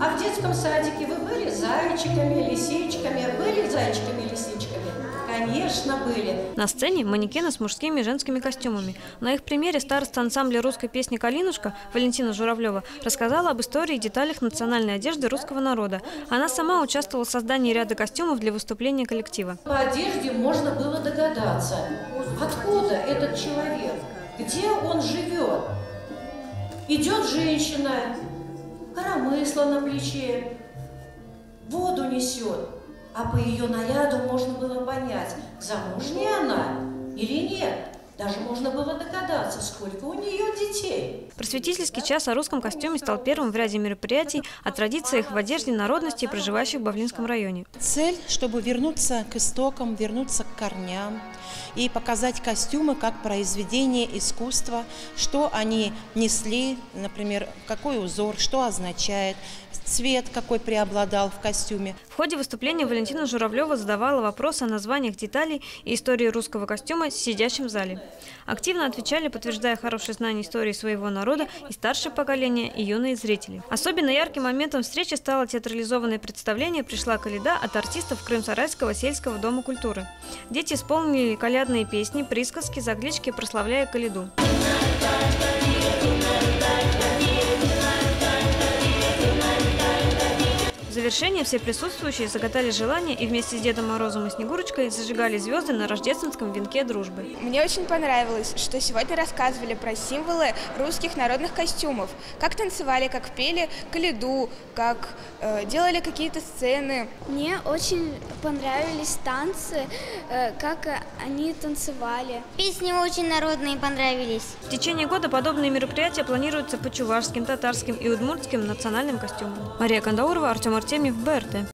А в детском садике вы были зайчиками, лисичками? Были зайчиками, лисичками? Конечно, были. На сцене манекены с мужскими и женскими костюмами. На их примере староста ансамбля русской песни «Калинушка» Валентина Журавлева рассказала об истории и деталях национальной одежды русского народа. Она сама участвовала в создании ряда костюмов для выступления коллектива. По одежде можно было догадаться, откуда этот человек, где он живет. Идет женщина, коромысло на плече, воду несет. А по ее наряду можно было понять, замужняя она или нет. Даже можно было догадаться, сколько у нее детей. Просветительский час о русском костюме стал первым в ряде мероприятий о традициях в одежде народности, проживающих в Бавлинском районе. Цель, чтобы вернуться к истокам, вернуться к корням и показать костюмы как произведение искусства, что они несли, например, какой узор, что означает, цвет какой преобладал в костюме. В ходе выступления Валентина Журавлева задавала вопросы о названиях деталей и истории русского костюма сидящим в зале. Активно отвечали, подтверждая хорошее знание истории своего народа и старшее поколение, и юные зрители. Особенно ярким моментом встречи стало театрализованное представление «Пришла Каледа» от артистов Крымсарайского сельского дома культуры. Дети исполнили колядные песни, присказки, заглички, прославляя Каледу. В завершение все присутствующие загадали желание и вместе с Дедом Морозом и Снегурочкой зажигали звезды на рождественском венке дружбы. Мне очень понравилось, что сегодня рассказывали про символы русских народных костюмов. Как танцевали, как пели каледу, как э, делали какие-то сцены. Мне очень понравились танцы, э, как они танцевали. Песни очень народные понравились. В течение года подобные мероприятия планируются по чувашским, татарским и удмуртским национальным костюмам. Мария Кандаурова, Артем ziemi w Berde.